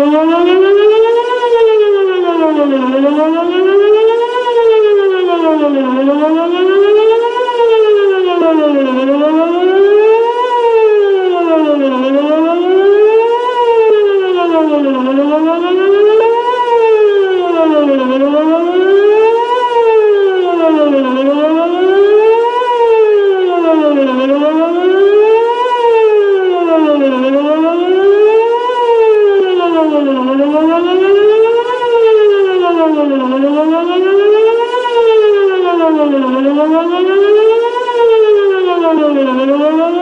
Thank you. Thank you.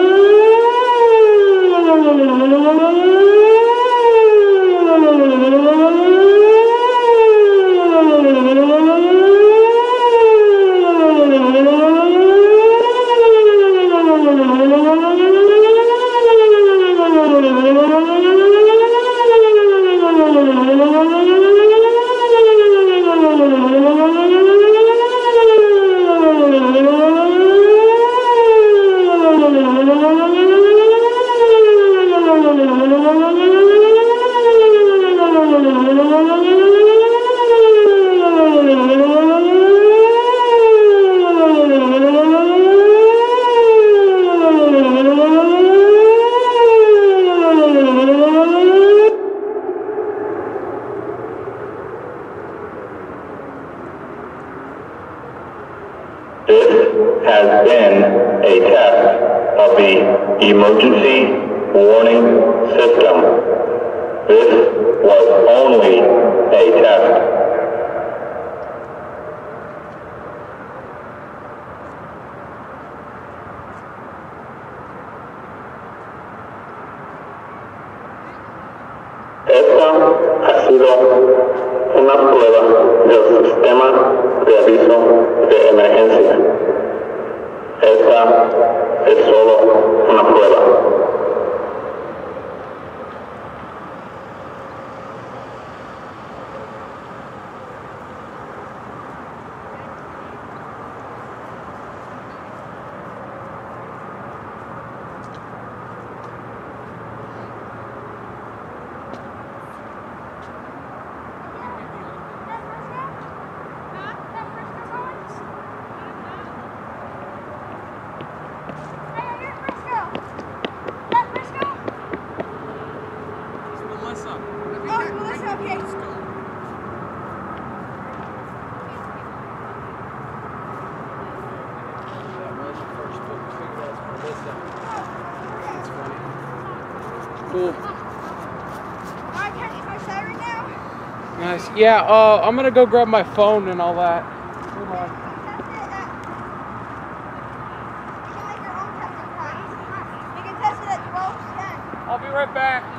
This has been a test of the emergency warning system. This was only a test. Esta ha sido una prueba del sistema de aviso de emergencia. Esta es solo una prueba. Cool. Nice. Yeah, uh, I'm gonna go grab my phone and all that. Hold on. I'll be right back.